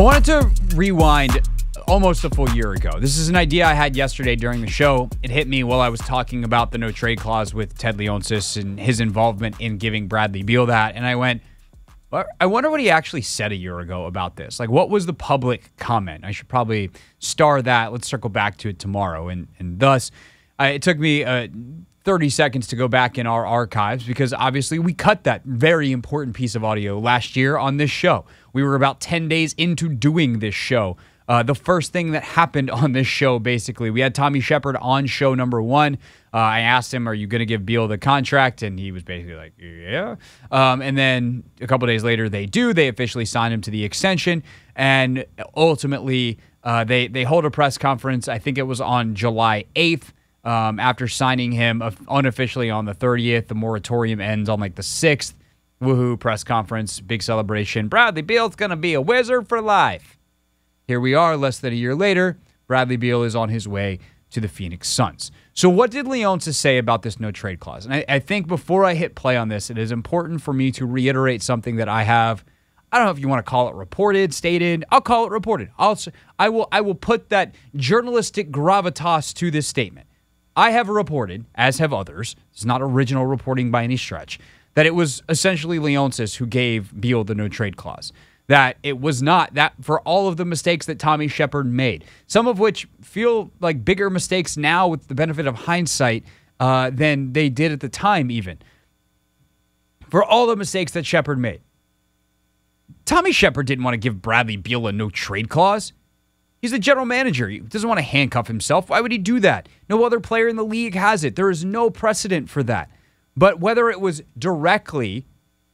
I wanted to rewind almost a full year ago. This is an idea I had yesterday during the show. It hit me while I was talking about the no trade clause with Ted Leonsis and his involvement in giving Bradley Beal that. And I went, I wonder what he actually said a year ago about this. Like, what was the public comment? I should probably star that. Let's circle back to it tomorrow. And, and thus, it took me uh, 30 seconds to go back in our archives because obviously we cut that very important piece of audio last year on this show. We were about 10 days into doing this show uh, the first thing that happened on this show, basically, we had Tommy Sheppard on show number one. Uh, I asked him, "Are you going to give Beal the contract?" And he was basically like, "Yeah." Um, and then a couple days later, they do. They officially sign him to the extension, and ultimately, uh, they they hold a press conference. I think it was on July eighth. Um, after signing him unofficially on the 30th, the moratorium ends on like the 6th. Woohoo, press conference, big celebration. Bradley Beal's going to be a wizard for life. Here we are, less than a year later. Bradley Beal is on his way to the Phoenix Suns. So, what did Leonsis say about this no trade clause? And I, I, think before I hit play on this, it is important for me to reiterate something that I have. I don't know if you want to call it reported, stated. I'll call it reported. I'll, I will. I will put that journalistic gravitas to this statement. I have reported, as have others. It's not original reporting by any stretch. That it was essentially Leonsis who gave Beal the no trade clause that it was not that for all of the mistakes that Tommy Sheppard made, some of which feel like bigger mistakes now with the benefit of hindsight uh, than they did at the time, even. For all the mistakes that Sheppard made, Tommy Sheppard didn't want to give Bradley Beal a no trade clause. He's the general manager. He doesn't want to handcuff himself. Why would he do that? No other player in the league has it. There is no precedent for that. But whether it was directly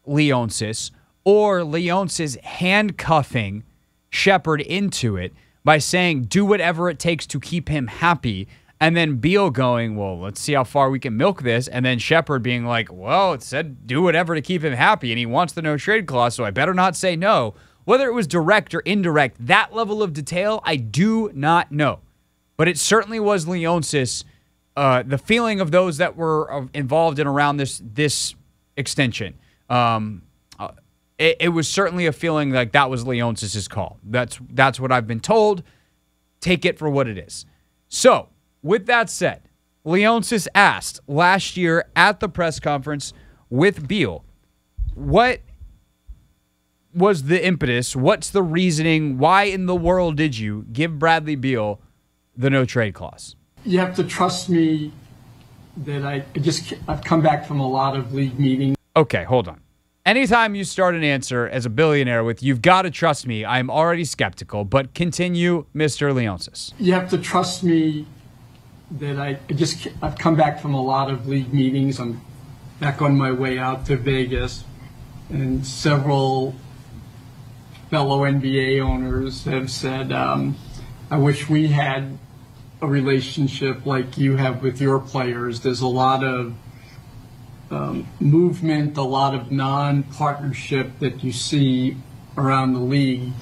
Leonsis or Leonsis handcuffing Sheppard into it by saying, do whatever it takes to keep him happy. And then Beal going, well, let's see how far we can milk this. And then Sheppard being like, well, it said do whatever to keep him happy. And he wants the no trade clause, so I better not say no. Whether it was direct or indirect, that level of detail, I do not know. But it certainly was Leonsis, uh, the feeling of those that were uh, involved in around this this extension. Um, it, it was certainly a feeling like that was Leonsis' call. That's that's what I've been told. Take it for what it is. So, with that said, Leonsis asked last year at the press conference with Beal, what was the impetus? What's the reasoning? Why in the world did you give Bradley Beal the no trade clause? You have to trust me that I just I've come back from a lot of league meetings. Okay, hold on. Anytime you start an answer as a billionaire with, you've got to trust me, I'm already skeptical, but continue, Mr. Leonsis. You have to trust me that I just, I've come back from a lot of league meetings. I'm back on my way out to Vegas, and several fellow NBA owners have said, um, I wish we had a relationship like you have with your players. There's a lot of um, movement, a lot of non-partnership that you see around the league,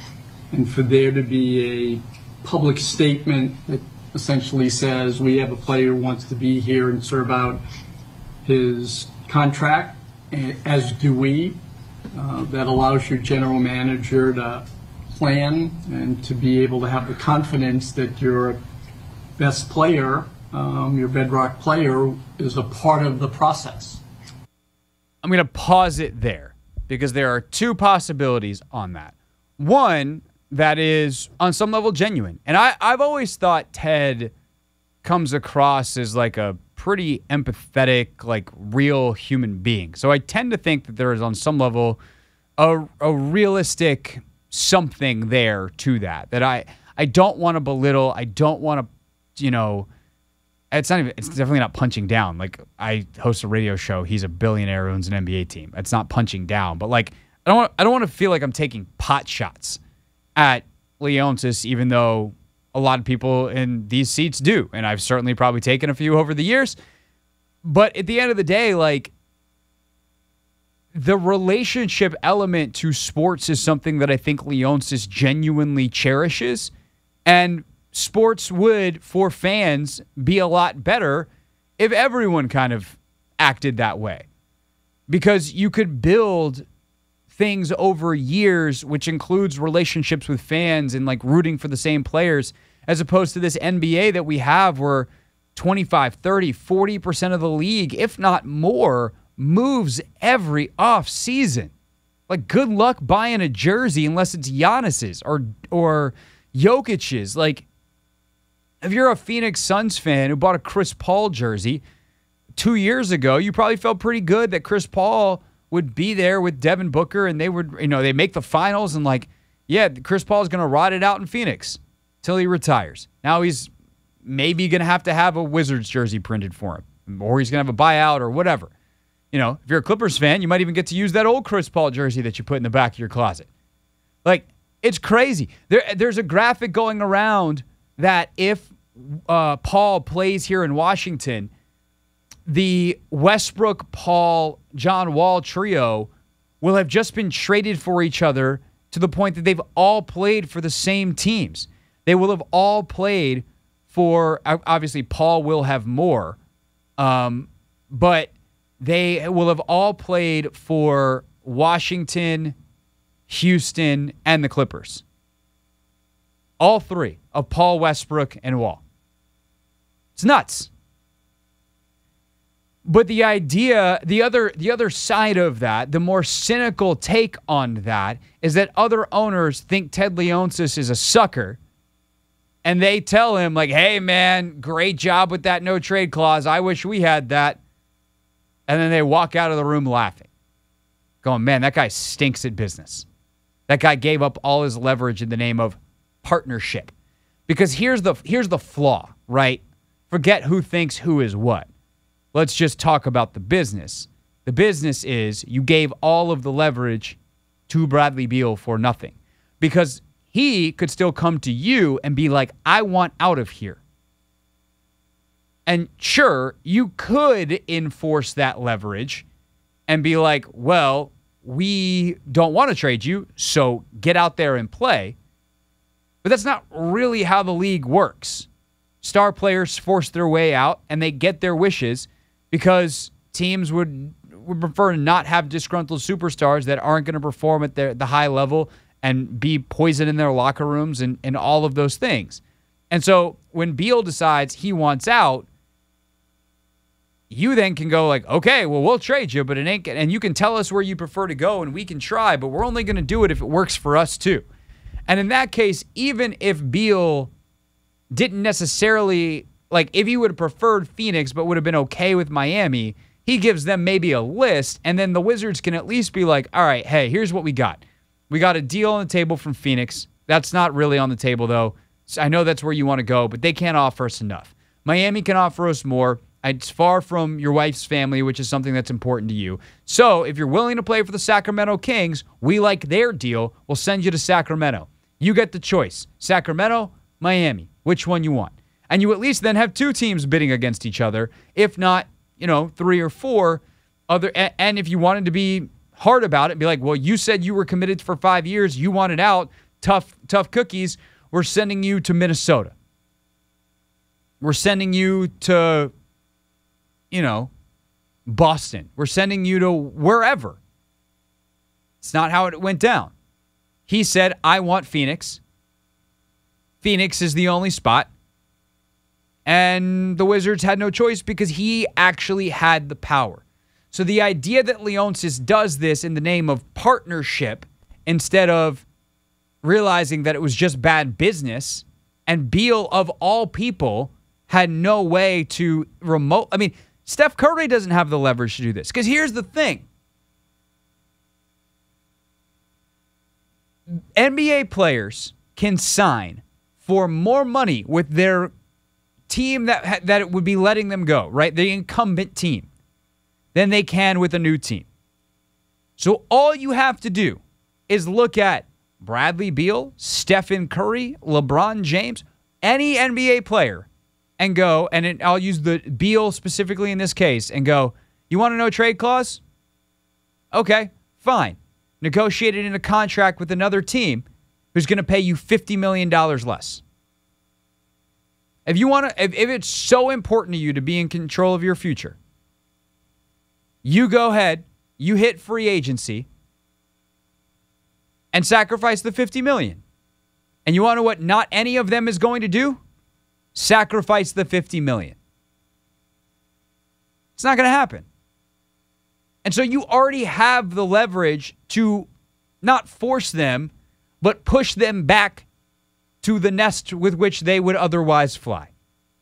and for there to be a public statement that essentially says we have a player who wants to be here and serve out his contract, as do we. Uh, that allows your general manager to plan and to be able to have the confidence that your best player, um, your bedrock player, is a part of the process. I'm going to pause it there because there are two possibilities on that. One that is on some level genuine. And I, I've always thought Ted comes across as like a pretty empathetic, like real human being. So I tend to think that there is on some level a, a realistic something there to that. That I I don't want to belittle. I don't want to, you know, it's not even it's definitely not punching down. Like I host a radio show, he's a billionaire owns an NBA team. It's not punching down, but like I don't want I don't want to feel like I'm taking pot shots at Leonsis, even though a lot of people in these seats do, and I've certainly probably taken a few over the years. But at the end of the day, like the relationship element to sports is something that I think Leonsis genuinely cherishes. And sports would, for fans, be a lot better if everyone kind of acted that way. Because you could build things over years, which includes relationships with fans and like rooting for the same players, as opposed to this NBA that we have where 25, 30, 40% of the league, if not more, moves every off season. Like, good luck buying a jersey unless it's Giannis's or or Jokic's. Like, if you're a Phoenix Suns fan who bought a Chris Paul jersey two years ago, you probably felt pretty good that Chris Paul would be there with Devin Booker and they would, you know, they make the finals and like, yeah, Chris Paul's going to rot it out in Phoenix till he retires. Now he's maybe going to have to have a Wizards jersey printed for him or he's going to have a buyout or whatever. You know, if you're a Clippers fan, you might even get to use that old Chris Paul jersey that you put in the back of your closet. Like, it's crazy. There, there's a graphic going around that if uh, Paul plays here in Washington, the Westbrook, Paul, John Wall trio will have just been traded for each other to the point that they've all played for the same teams. They will have all played for, obviously, Paul will have more, um, but they will have all played for Washington, Houston, and the Clippers. All three of Paul Westbrook and Wall. It's nuts. But the idea, the other the other side of that, the more cynical take on that is that other owners think Ted Leonsis is a sucker. And they tell him, like, hey man, great job with that no trade clause. I wish we had that. And then they walk out of the room laughing. Going, man, that guy stinks at business. That guy gave up all his leverage in the name of partnership. Because here's the here's the flaw, right? Forget who thinks who is what. Let's just talk about the business. The business is you gave all of the leverage to Bradley Beal for nothing. Because he could still come to you and be like, I want out of here. And sure, you could enforce that leverage and be like, well, we don't want to trade you, so get out there and play. But that's not really how the league works. Star players force their way out and they get their wishes because teams would would prefer to not have disgruntled superstars that aren't going to perform at their, the high level and be poison in their locker rooms and, and all of those things. And so when Beal decides he wants out, you then can go like, okay, well, we'll trade you, but it ain't, and you can tell us where you prefer to go and we can try, but we're only going to do it if it works for us too. And in that case, even if Beal didn't necessarily, like, if he would have preferred Phoenix but would have been okay with Miami, he gives them maybe a list, and then the Wizards can at least be like, all right, hey, here's what we got. We got a deal on the table from Phoenix. That's not really on the table, though. So I know that's where you want to go, but they can't offer us enough. Miami can offer us more. It's far from your wife's family, which is something that's important to you. So if you're willing to play for the Sacramento Kings, we like their deal. We'll send you to Sacramento. You get the choice Sacramento, Miami, which one you want. And you at least then have two teams bidding against each other, if not, you know, three or four other. And if you wanted to be hard about it, be like, well, you said you were committed for five years, you wanted out, tough, tough cookies. We're sending you to Minnesota. We're sending you to you know, Boston. We're sending you to wherever. It's not how it went down. He said, I want Phoenix. Phoenix is the only spot. And the Wizards had no choice because he actually had the power. So the idea that Leonsis does this in the name of partnership instead of realizing that it was just bad business, and Beal, of all people, had no way to remote. I mean, Steph Curry doesn't have the leverage to do this. Because here's the thing NBA players can sign for more money with their team that, that it would be letting them go, right? The incumbent team, than they can with a new team. So all you have to do is look at Bradley Beal, Stephen Curry, LeBron James, any NBA player and go, and it, I'll use the Beal specifically in this case, and go, you want to know trade clause? Okay, fine. Negotiate it in a contract with another team who's going to pay you $50 million less. If you want to, if, if it's so important to you to be in control of your future, you go ahead, you hit free agency, and sacrifice the 50 million. And you want to know what not any of them is going to do? Sacrifice the 50 million. It's not going to happen. And so you already have the leverage to not force them, but push them back to the nest with which they would otherwise fly,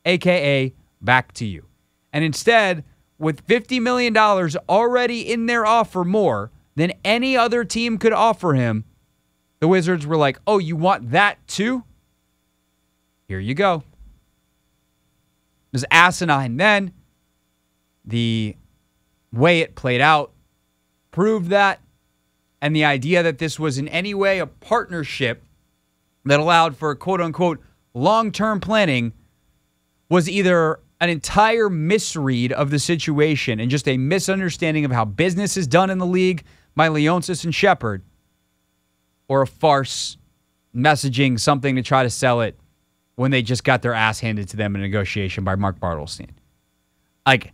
aka back to you. And instead, with $50 million already in their offer more than any other team could offer him, the Wizards were like, oh, you want that too? Here you go. It was asinine then. The way it played out proved that. And the idea that this was in any way a partnership that allowed for quote unquote long term planning was either an entire misread of the situation and just a misunderstanding of how business is done in the league by Leonsis and Sheppard, or a farce messaging something to try to sell it when they just got their ass handed to them in a negotiation by Mark Bartelstein. Like,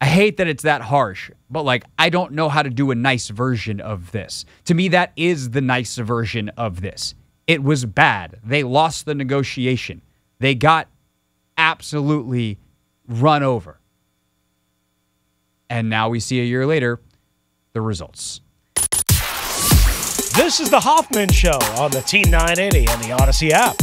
I hate that it's that harsh, but like, I don't know how to do a nice version of this. To me, that is the nice version of this. It was bad. They lost the negotiation. They got absolutely run over. And now we see a year later the results. This is the Hoffman Show on the T980 and the Audacy app.